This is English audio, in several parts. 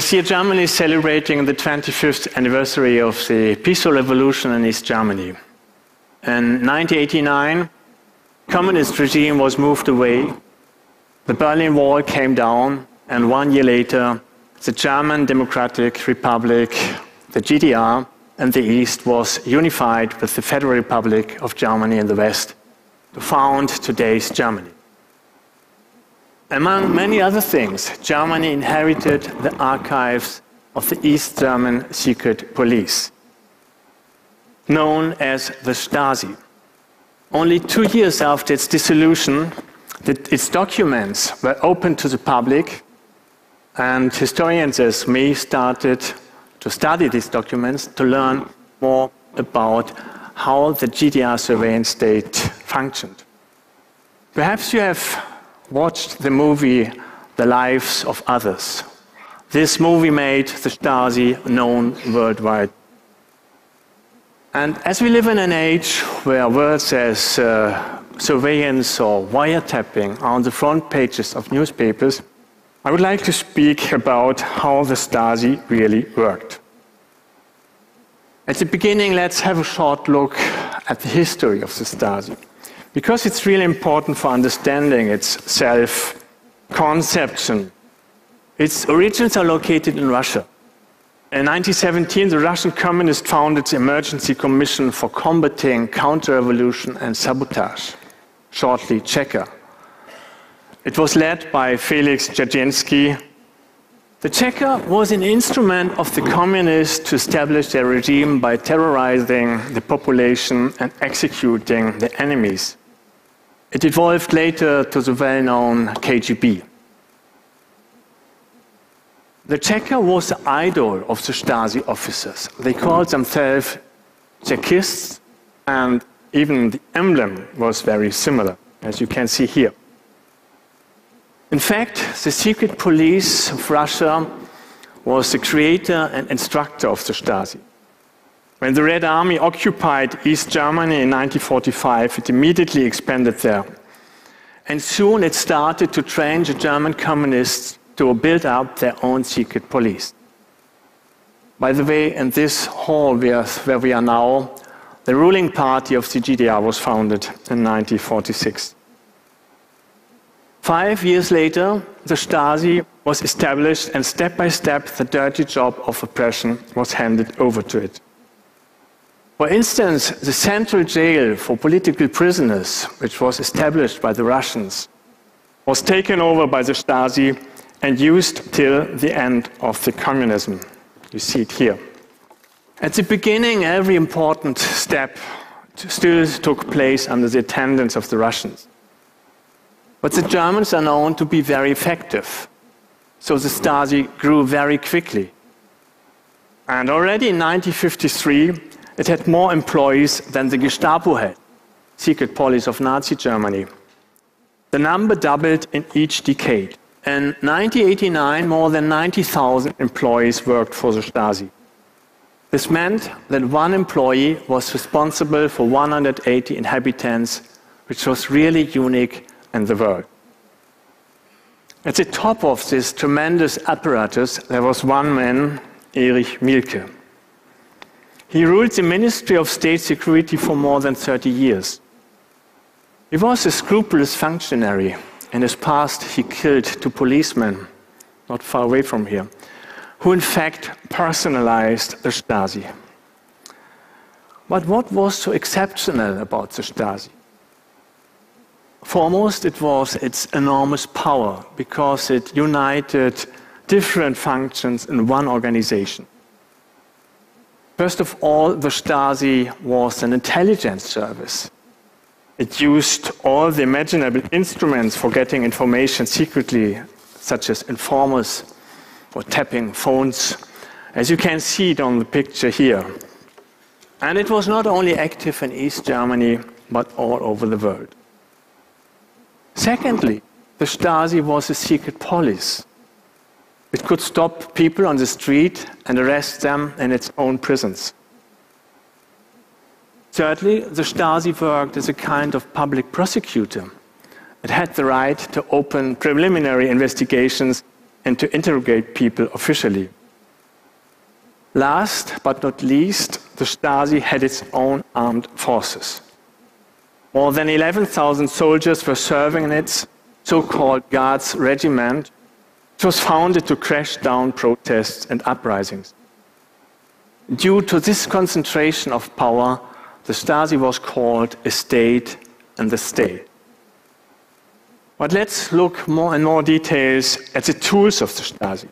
This year, Germany is celebrating the 25th anniversary of the peaceful revolution in East Germany. In 1989, communist regime was moved away, the Berlin Wall came down, and one year later, the German Democratic Republic, the GDR, and the East was unified with the Federal Republic of Germany in the West to found today's Germany. Among many other things, Germany inherited the archives of the East German secret police, known as the Stasi. Only two years after its dissolution, its documents were opened to the public, and historians as me started to study these documents to learn more about how the GDR surveillance state functioned. Perhaps you have watched the movie The Lives of Others. This movie made the Stasi known worldwide. And as we live in an age where words as uh, surveillance or wiretapping are on the front pages of newspapers, I would like to speak about how the Stasi really worked. At the beginning, let's have a short look at the history of the Stasi, because it's really important for understanding its self conception. Its origins are located in Russia. In 1917, the Russian communists founded the Emergency Commission for Combating Counter-Revolution and Sabotage, shortly Cheka. It was led by Felix Dzerzhinsky. The Cheka was an instrument of the communists to establish their regime by terrorizing the population and executing the enemies. It evolved later to the well-known KGB. The Cheka was the idol of the Stasi officers. They called themselves Chekists, and even the emblem was very similar, as you can see here. In fact, the secret police of Russia was the creator and instructor of the Stasi. When the Red Army occupied East Germany in 1945, it immediately expanded there. And soon it started to train the German communists to build up their own secret police. By the way, in this hall where we are now, the ruling party of the GDR was founded in 1946. Five years later, the Stasi was established, and step by step, the dirty job of oppression was handed over to it. For instance, the central jail for political prisoners, which was established by the Russians, was taken over by the Stasi and used till the end of the communism. You see it here. At the beginning, every important step still took place under the attendance of the Russians. But the Germans are known to be very effective. So the Stasi grew very quickly. And already in 1953, it had more employees than the Gestapo had, secret police of Nazi Germany. The number doubled in each decade. In 1989, more than 90,000 employees worked for the Stasi. This meant that one employee was responsible for 180 inhabitants, which was really unique in the world. At the top of this tremendous apparatus, there was one man, Erich Mielke. He ruled the Ministry of State Security for more than 30 years. He was a scrupulous functionary. In his past, he killed two policemen not far away from here, who in fact personalized the Stasi. But what was so exceptional about the Stasi? Foremost, it was its enormous power because it united different functions in one organization. First of all, the Stasi was an intelligence service. It used all the imaginable instruments for getting information secretly, such as informers or tapping phones, as you can see it on the picture here. And it was not only active in East Germany, but all over the world. Secondly, the Stasi was a secret police. It could stop people on the street and arrest them in its own prisons. Thirdly, the Stasi worked as a kind of public prosecutor. It had the right to open preliminary investigations and to interrogate people officially. Last but not least, the Stasi had its own armed forces. More than 11,000 soldiers were serving in its so called Guards Regiment, which was founded to crash down protests and uprisings. Due to this concentration of power, the Stasi was called a state and the state. But let's look more and more details at the tools of the Stasi.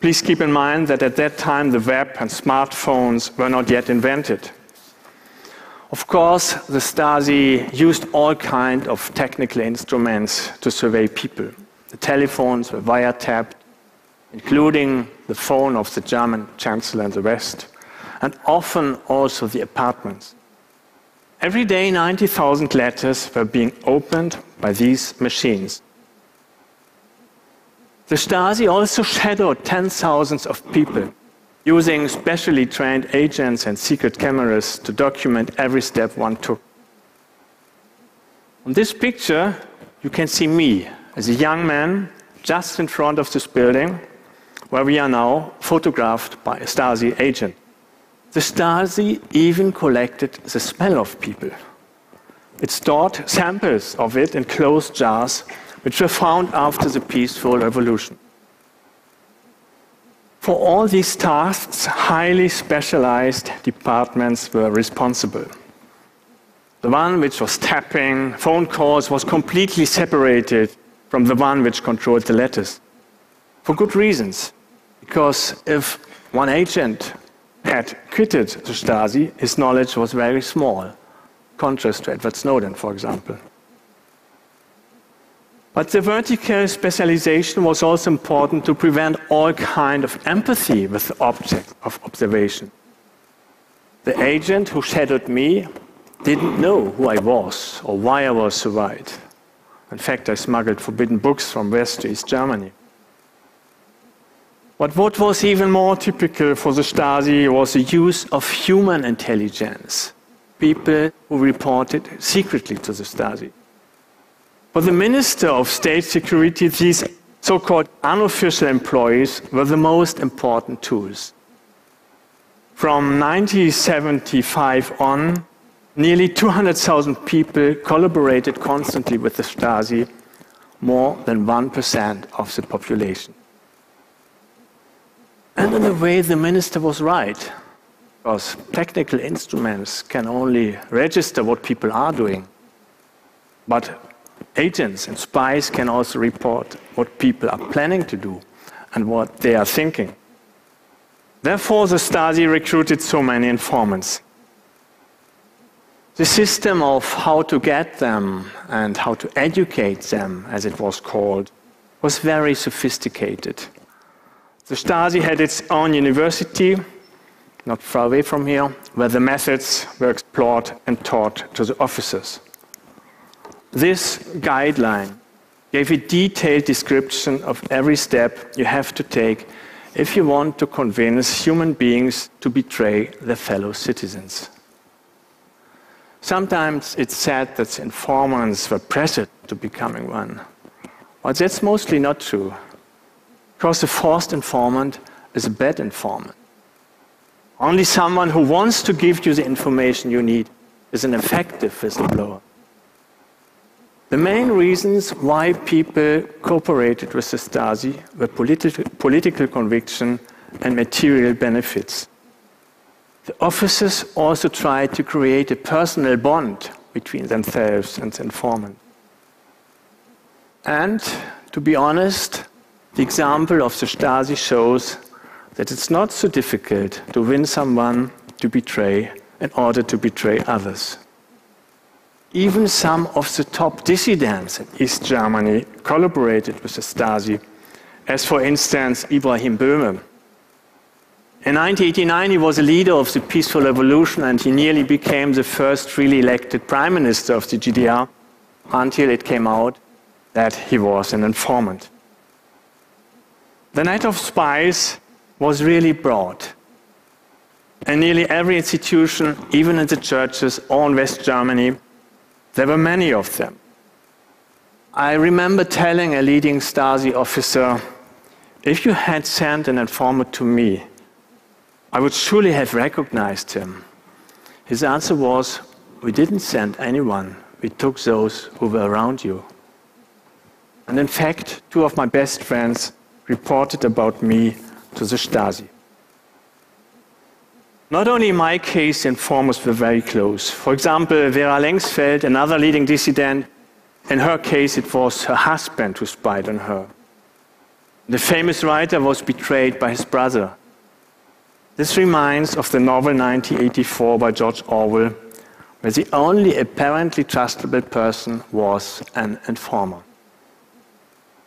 Please keep in mind that at that time the web and smartphones were not yet invented. Of course, the Stasi used all kinds of technical instruments to survey people. The telephones were wiretapped, including the phone of the German Chancellor and the rest, and often also the apartments. Every day, 90,000 letters were being opened by these machines. The Stasi also shadowed tens thousands of people, using specially trained agents and secret cameras to document every step one took. On this picture, you can see me as a young man just in front of this building, where we are now photographed by a Stasi agent. The Stasi even collected the smell of people. It stored samples of it in closed jars which were found after the peaceful revolution. For all these tasks, highly specialized departments were responsible. The one which was tapping phone calls was completely separated from the one which controlled the letters. For good reasons. Because if one agent had quitted the Stasi, his knowledge was very small, contrast to Edward Snowden, for example. But the vertical specialization was also important to prevent all kind of empathy with the object of observation. The agent who shadowed me didn't know who I was or why I was so right. In fact, I smuggled forbidden books from West to East Germany. But what was even more typical for the Stasi was the use of human intelligence, people who reported secretly to the Stasi. For the Minister of State Security, these so called unofficial employees were the most important tools. From 1975 on, nearly 200,000 people collaborated constantly with the Stasi, more than 1% of the population. And in a way, the minister was right, because technical instruments can only register what people are doing. But agents and spies can also report what people are planning to do and what they are thinking. Therefore, the Stasi recruited so many informants. The system of how to get them and how to educate them, as it was called, was very sophisticated. The Stasi had its own university, not far away from here, where the methods were explored and taught to the officers. This guideline gave a detailed description of every step you have to take if you want to convince human beings to betray their fellow citizens. Sometimes it's said that informants were pressured to becoming one. But that's mostly not true. Because a forced informant is a bad informant. Only someone who wants to give you the information you need is an effective whistleblower. The main reasons why people cooperated with the Stasi were politi political conviction and material benefits. The officers also tried to create a personal bond between themselves and the informant. And to be honest, the example of the Stasi shows that it's not so difficult to win someone to betray in order to betray others. Even some of the top dissidents in East Germany collaborated with the Stasi, as for instance Ibrahim Böhme. In 1989, he was a leader of the peaceful revolution and he nearly became the first freely elected prime minister of the GDR until it came out that he was an informant. The net of spies was really broad. In nearly every institution, even in the churches or in West Germany, there were many of them. I remember telling a leading Stasi officer if you had sent an informant to me, I would surely have recognized him. His answer was, We didn't send anyone, we took those who were around you. And in fact, two of my best friends reported about me to the Stasi. Not only in my case, informers were very close. For example, Vera Lengsfeld, another leading dissident, in her case, it was her husband who spied on her. The famous writer was betrayed by his brother. This reminds of the novel 1984 by George Orwell, where the only apparently trustable person was an informer.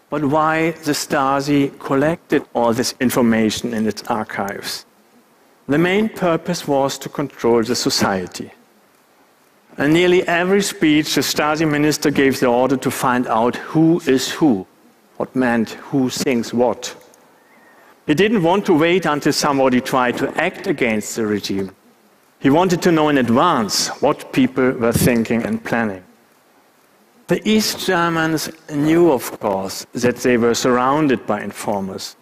But why the Stasi collected all this information in its archives? The main purpose was to control the society. In nearly every speech, the Stasi minister gave the order to find out who is who, what meant who thinks what. He didn't want to wait until somebody tried to act against the regime. He wanted to know in advance what people were thinking and planning. The East Germans knew, of course, that they were surrounded by informers.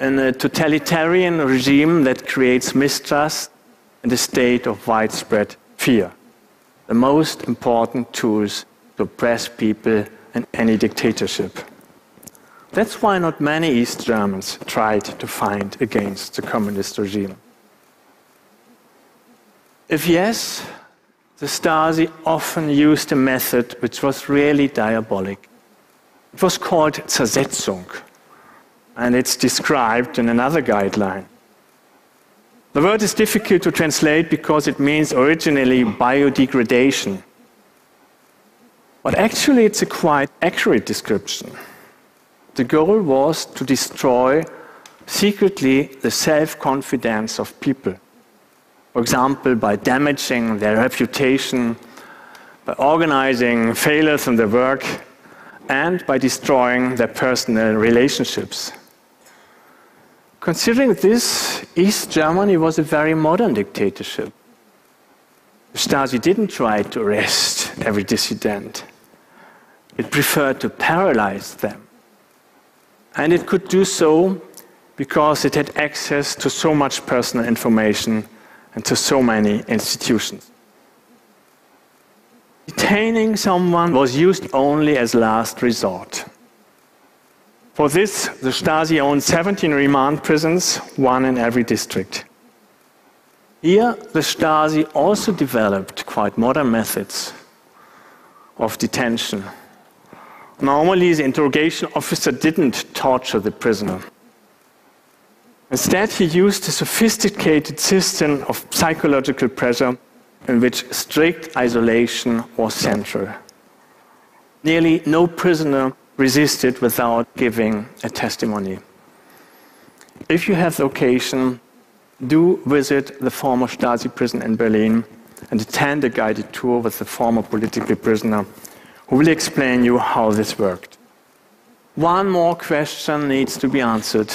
In a uh, totalitarian regime that creates mistrust and a state of widespread fear, the most important tools to oppress people in any dictatorship. That's why not many East Germans tried to fight against the communist regime. If yes, the Stasi often used a method which was really diabolic. It was called Zersetzung, and it's described in another guideline. The word is difficult to translate because it means originally biodegradation. But actually, it's a quite accurate description. The goal was to destroy secretly the self confidence of people. For example, by damaging their reputation, by organizing failures in their work, and by destroying their personal relationships. Considering this, East Germany was a very modern dictatorship. The Stasi didn't try to arrest every dissident. It preferred to paralyze them. And it could do so because it had access to so much personal information and to so many institutions. Detaining someone was used only as last resort. For this, the Stasi owned 17 remand prisons, one in every district. Here, the Stasi also developed quite modern methods of detention. Normally, the interrogation officer didn't torture the prisoner. Instead, he used a sophisticated system of psychological pressure in which strict isolation was central. Nearly no prisoner resisted without giving a testimony. If you have the occasion, do visit the former Stasi prison in Berlin and attend a guided tour with the former political prisoner who will explain you how this worked. One more question needs to be answered.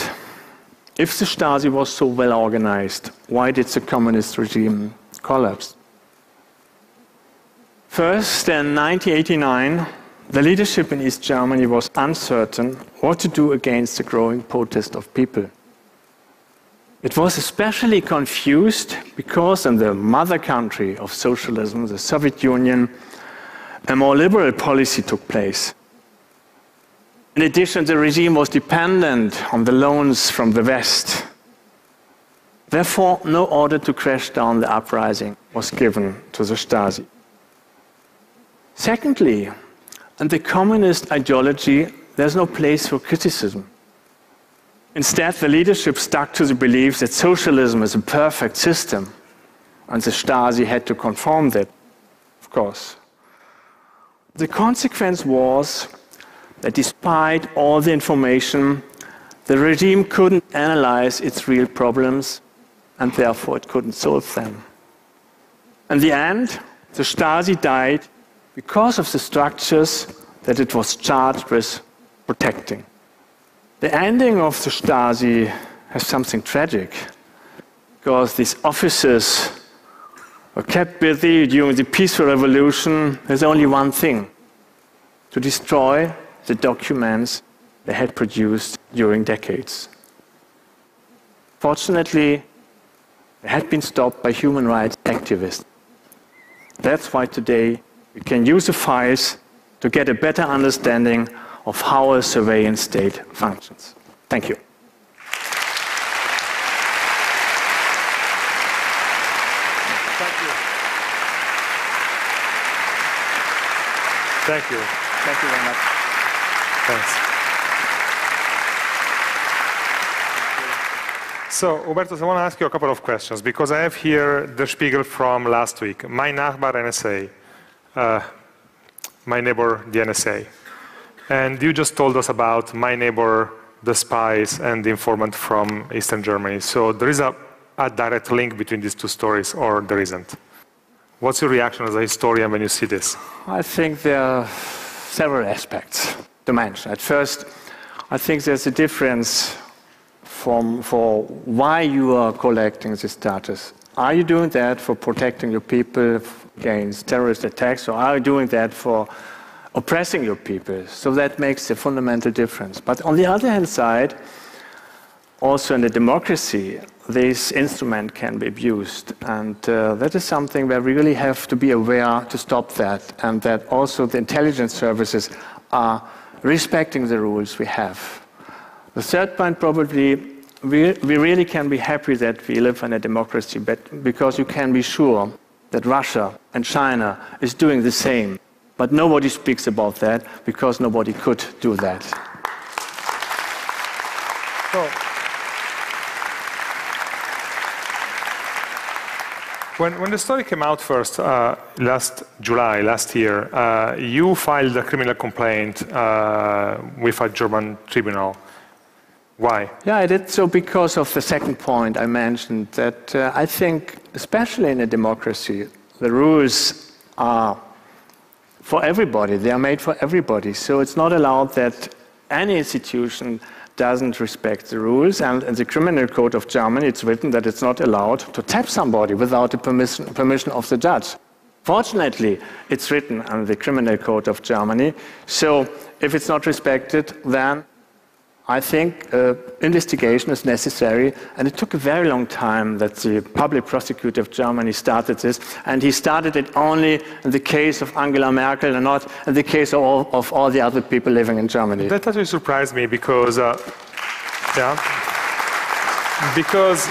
If the Stasi was so well organized, why did the communist regime collapse? First, in 1989, the leadership in East Germany was uncertain what to do against the growing protest of people. It was especially confused because in the mother country of socialism, the Soviet Union, a more liberal policy took place. In addition, the regime was dependent on the loans from the West. Therefore, no order to crash down the uprising was given to the Stasi. Secondly, in the communist ideology, there's no place for criticism. Instead, the leadership stuck to the belief that socialism is a perfect system, and the Stasi had to conform that, of course. The consequence was that despite all the information, the regime couldn't analyze its real problems and therefore it couldn't solve them. In the end, the Stasi died because of the structures that it was charged with protecting. The ending of the Stasi has something tragic because these officers kept busy during the peaceful revolution. There's only one thing to destroy the documents they had produced during decades. Fortunately, they had been stopped by human rights activists. That's why today we can use the files to get a better understanding of how a surveillance state functions. Thank you. Thank you. Thank you very much. Thanks. So, Hubertus, I want to ask you a couple of questions because I have here the Spiegel from last week. My Nachbar NSA, uh, my neighbor the NSA. And you just told us about my neighbor, the spies, and the informant from Eastern Germany. So there is a, a direct link between these two stories, or there isn't? What's your reaction as a historian when you see this? I think there are several aspects to mention. At first, I think there's a difference from, for why you are collecting this data. Are you doing that for protecting your people against terrorist attacks, or are you doing that for oppressing your people? So that makes a fundamental difference. But on the other hand side, also in a democracy, this instrument can be abused. And uh, that is something where we really have to be aware to stop that, and that also the intelligence services are respecting the rules we have. The third point, probably, we, we really can be happy that we live in a democracy, but because you can be sure that Russia and China is doing the same. But nobody speaks about that because nobody could do that. So, When, the story came out first, uh, last July, last year, uh, you filed a criminal complaint uh, with a German tribunal. Why? Yeah, I did so because of the second point I mentioned that uh, I think, especially in a democracy, the rules are for everybody. They are made for everybody. So it's not allowed that any institution doesn't respect the rules. And in the criminal code of Germany, it's written that it's not allowed to tap somebody without the permission, permission of the judge. Fortunately, it's written in the criminal code of Germany. So if it's not respected, then I think uh, investigation is necessary, and it took a very long time that the public prosecutor of Germany started this, and he started it only in the case of Angela Merkel and not in the case of all, of all the other people living in Germany. That actually surprised me because, uh, yeah, because,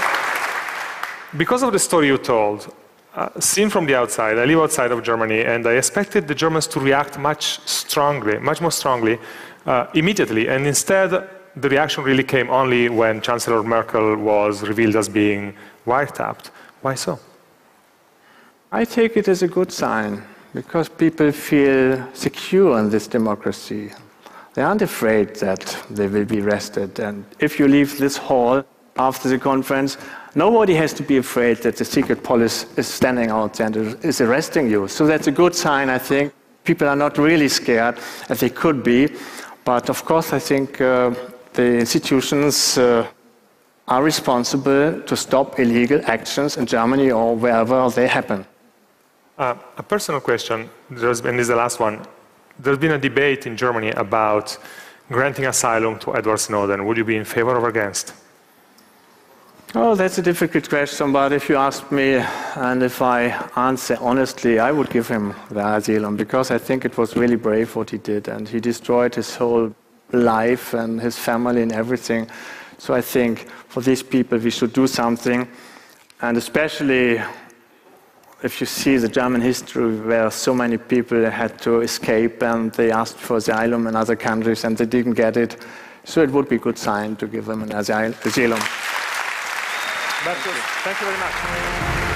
because of the story you told, uh, seen from the outside, I live outside of Germany, and I expected the Germans to react much strongly, much more strongly, uh, immediately, and instead the reaction really came only when Chancellor Merkel was revealed as being wiretapped. Why so? I take it as a good sign because people feel secure in this democracy. They aren't afraid that they will be arrested. And if you leave this hall after the conference, nobody has to be afraid that the secret police is standing out there and is arresting you. So that's a good sign, I think. People are not really scared, as they could be. But of course, I think uh, the institutions uh, are responsible to stop illegal actions in Germany or wherever they happen. Uh, a personal question, there's been, this is the last one. There's been a debate in Germany about granting asylum to Edward Snowden. Would you be in favor or against? Oh, that's a difficult question, but if you ask me and if I answer honestly, I would give him the asylum because I think it was really brave what he did and he destroyed his whole life and his family and everything. So I think for these people we should do something, and especially if you see the German history where so many people had to escape and they asked for asylum in other countries and they didn't get it. So it would be a good sign to give them an asylum. Thank you very much. Thank you.